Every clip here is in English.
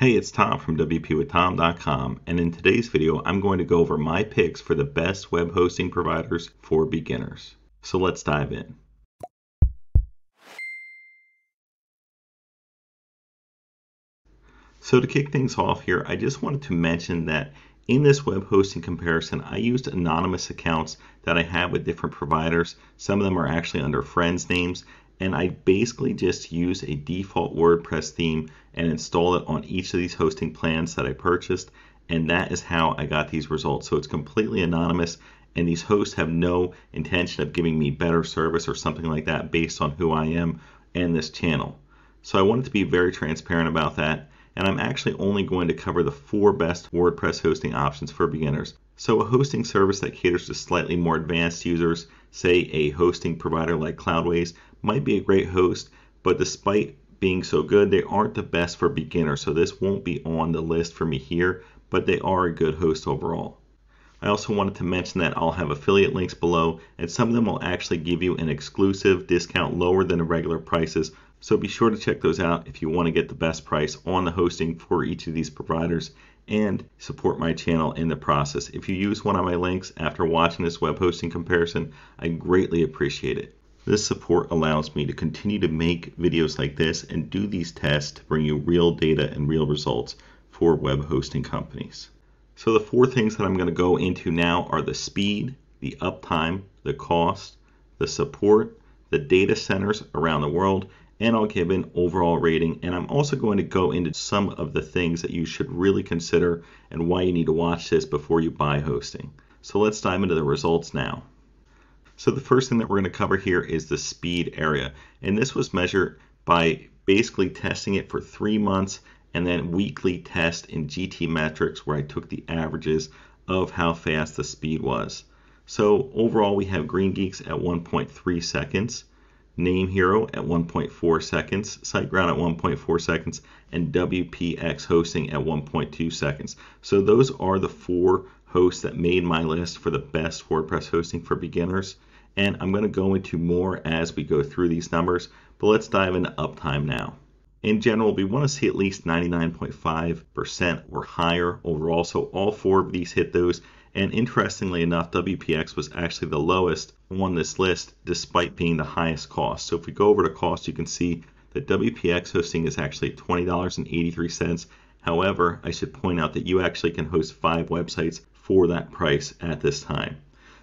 Hey, it's Tom from WPWithTom.com, and in today's video, I'm going to go over my picks for the best web hosting providers for beginners. So let's dive in. So to kick things off here, I just wanted to mention that in this web hosting comparison, I used anonymous accounts that I have with different providers. Some of them are actually under friends' names, and I basically just use a default WordPress theme and install it on each of these hosting plans that I purchased. And that is how I got these results. So it's completely anonymous, and these hosts have no intention of giving me better service or something like that based on who I am and this channel. So I wanted to be very transparent about that. And I'm actually only going to cover the four best WordPress hosting options for beginners. So, a hosting service that caters to slightly more advanced users, say a hosting provider like Cloudways, might be a great host, but despite being so good, they aren't the best for beginners. So this won't be on the list for me here, but they are a good host overall. I also wanted to mention that I'll have affiliate links below, and some of them will actually give you an exclusive discount lower than the regular prices. So be sure to check those out if you want to get the best price on the hosting for each of these providers and support my channel in the process. If you use one of my links after watching this web hosting comparison, I greatly appreciate it. This support allows me to continue to make videos like this and do these tests to bring you real data and real results for web hosting companies. So the four things that I'm going to go into now are the speed, the uptime, the cost, the support, the data centers around the world, and I'll give an overall rating. And I'm also going to go into some of the things that you should really consider and why you need to watch this before you buy hosting. So let's dive into the results now. So the first thing that we're going to cover here is the speed area. And this was measured by basically testing it for three months and then weekly test in GTmetrix where I took the averages of how fast the speed was. So overall we have GreenGeeks at 1.3 seconds, NameHero at 1.4 seconds, SiteGround at 1.4 seconds, and WPX Hosting at 1.2 seconds. So those are the four hosts that made my list for the best WordPress hosting for beginners and I'm going to go into more as we go through these numbers, but let's dive into uptime now. In general, we want to see at least 99.5% or higher overall, so all four of these hit those. And interestingly enough, WPX was actually the lowest on this list despite being the highest cost. So if we go over to cost, you can see that WPX hosting is actually $20.83. However, I should point out that you actually can host five websites for that price at this time.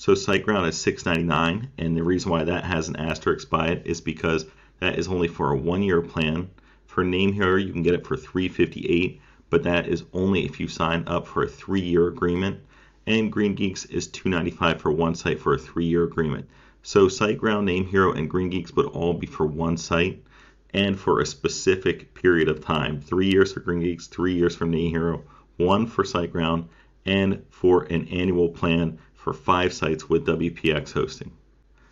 So SiteGround is $6.99, and the reason why that has an asterisk by it is because that is only for a one-year plan. For NameHero, you can get it for 358, but that is only if you sign up for a three-year agreement. And GreenGeeks is 295 for one site for a three-year agreement. So SiteGround, NameHero, and GreenGeeks would all be for one site and for a specific period of time. Three years for GreenGeeks, three years for NameHero, one for SiteGround, and for an annual plan for five sites with WPX hosting.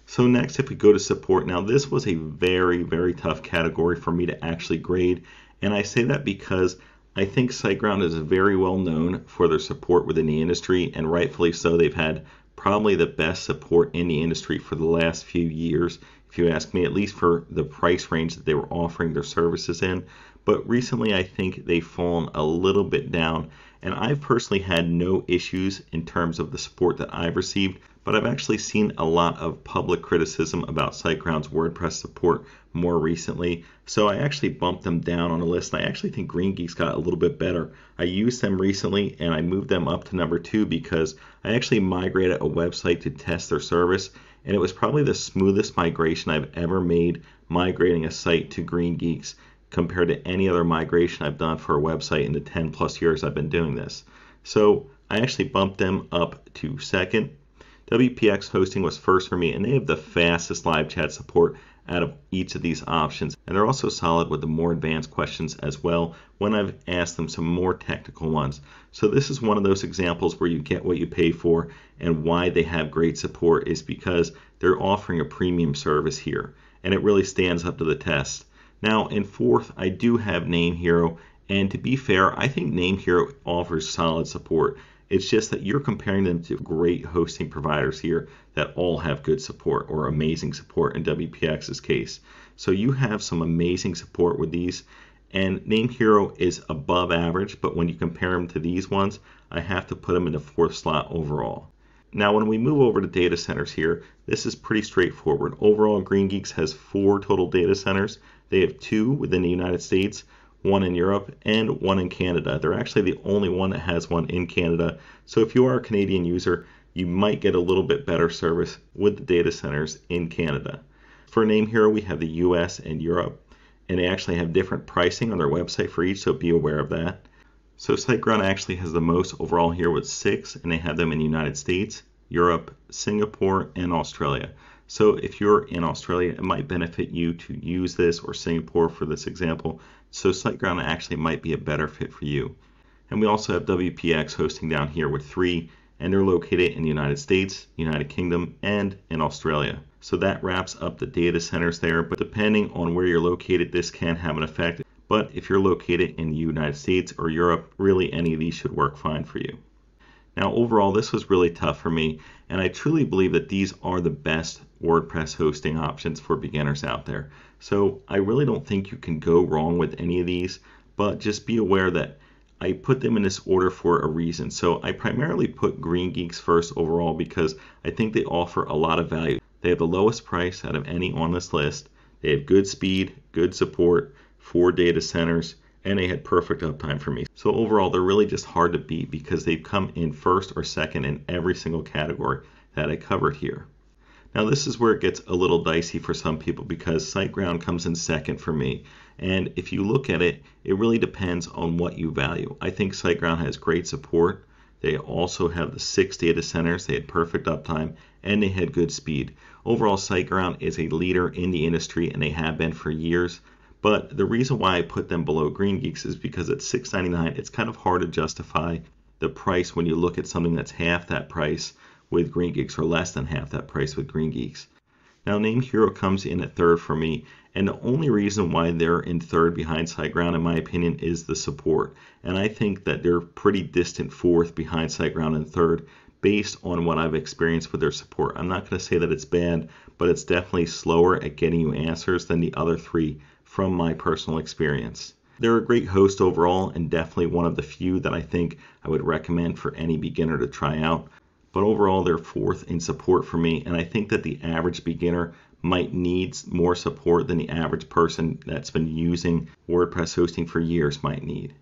So next, if we go to support, now this was a very, very tough category for me to actually grade. And I say that because I think SiteGround is very well known for their support within the industry, and rightfully so. They've had probably the best support in the industry for the last few years, if you ask me, at least for the price range that they were offering their services in. But recently, I think they've fallen a little bit down and I've personally had no issues in terms of the support that I've received, but I've actually seen a lot of public criticism about SiteGround's WordPress support more recently. So I actually bumped them down on the list. And I actually think GreenGeeks got a little bit better. I used them recently and I moved them up to number two because I actually migrated a website to test their service. And it was probably the smoothest migration I've ever made migrating a site to GreenGeeks compared to any other migration I've done for a website in the 10 plus years I've been doing this. So I actually bumped them up to second. WPX hosting was first for me, and they have the fastest live chat support out of each of these options. And they're also solid with the more advanced questions as well when I've asked them some more technical ones. So this is one of those examples where you get what you pay for and why they have great support is because they're offering a premium service here and it really stands up to the test. Now, in fourth, I do have NameHero, and to be fair, I think NameHero offers solid support. It's just that you're comparing them to great hosting providers here that all have good support or amazing support in WPX's case. So you have some amazing support with these. And NameHero is above average, but when you compare them to these ones, I have to put them in the fourth slot overall. Now, when we move over to data centers here, this is pretty straightforward. Overall, GreenGeeks has four total data centers. They have two within the United States, one in Europe, and one in Canada. They're actually the only one that has one in Canada. So if you are a Canadian user, you might get a little bit better service with the data centers in Canada. For NameHero, we have the US and Europe, and they actually have different pricing on their website for each, so be aware of that. So SiteGround actually has the most overall here with six, and they have them in the United States, Europe, Singapore, and Australia. So if you're in Australia, it might benefit you to use this or Singapore for this example. So SiteGround actually might be a better fit for you. And we also have WPX hosting down here with three, and they're located in the United States, United Kingdom, and in Australia. So that wraps up the data centers there, but depending on where you're located, this can have an effect. But if you're located in the United States or Europe, really any of these should work fine for you. Now, overall, this was really tough for me, and I truly believe that these are the best WordPress hosting options for beginners out there. So I really don't think you can go wrong with any of these, but just be aware that I put them in this order for a reason. So I primarily put GreenGeeks first overall because I think they offer a lot of value. They have the lowest price out of any on this list. They have good speed, good support, four data centers, and they had perfect uptime for me. So overall, they're really just hard to beat because they've come in first or second in every single category that I covered here. Now this is where it gets a little dicey for some people because SiteGround comes in second for me. And if you look at it, it really depends on what you value. I think SiteGround has great support. They also have the six data centers. They had perfect uptime and they had good speed. Overall, SiteGround is a leader in the industry and they have been for years. But the reason why I put them below GreenGeeks is because at $6.99, it's kind of hard to justify the price when you look at something that's half that price with GreenGeeks or less than half that price with GreenGeeks. Now, NameHero comes in at third for me, and the only reason why they're in third behind SiteGround, in my opinion, is the support. And I think that they're pretty distant fourth behind SiteGround and third based on what I've experienced with their support. I'm not going to say that it's bad, but it's definitely slower at getting you answers than the other three from my personal experience. They're a great host overall and definitely one of the few that I think I would recommend for any beginner to try out. But overall, they're fourth in support for me, and I think that the average beginner might need more support than the average person that's been using WordPress hosting for years might need.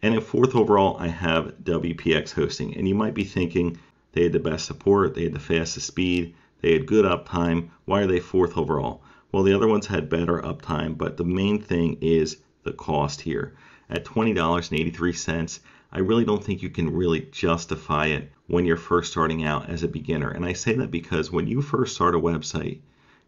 And in fourth overall, I have WPX hosting. And you might be thinking they had the best support, they had the fastest speed, they had good uptime. Why are they fourth overall? Well, the other ones had better uptime, but the main thing is the cost here. At $20.83, I really don't think you can really justify it when you're first starting out as a beginner. And I say that because when you first start a website,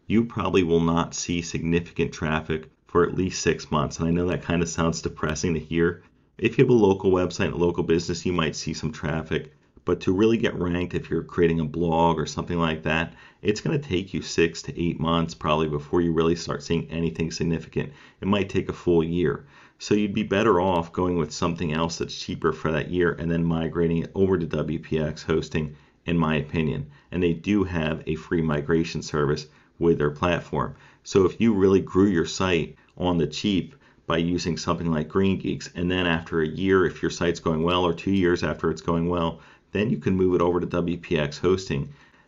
you probably will not see significant traffic for at least six months. And I know that kind of sounds depressing to hear. If you have a local website, a local business, you might see some traffic. But to really get ranked, if you're creating a blog or something like that, it's going to take you six to eight months probably before you really start seeing anything significant. It might take a full year. So you'd be better off going with something else that's cheaper for that year and then migrating it over to WPX hosting, in my opinion. And they do have a free migration service with their platform. So if you really grew your site on the cheap by using something like GreenGeeks, and then after a year, if your site's going well, or two years after it's going well, then you can move it over to WPX hosting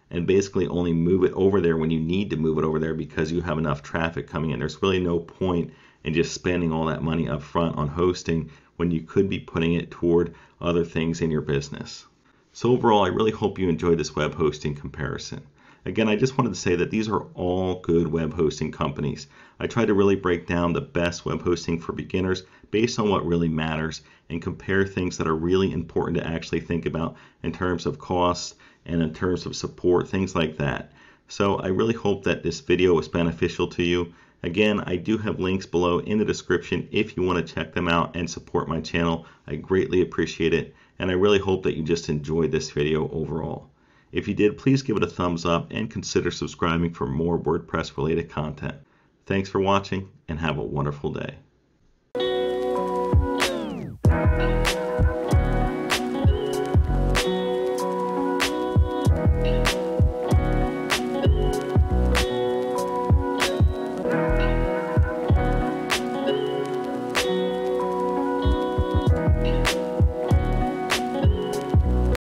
and basically only move it over there when you need to move it over there because you have enough traffic coming in. There's really no point in just spending all that money up front on hosting when you could be putting it toward other things in your business. So overall, I really hope you enjoyed this web hosting comparison. Again, I just wanted to say that these are all good web hosting companies. I try to really break down the best web hosting for beginners based on what really matters and compare things that are really important to actually think about in terms of costs and in terms of support, things like that. So I really hope that this video was beneficial to you. Again, I do have links below in the description if you want to check them out and support my channel. I greatly appreciate it, and I really hope that you just enjoyed this video overall. If you did, please give it a thumbs up and consider subscribing for more WordPress related content. Thanks for watching and have a wonderful day.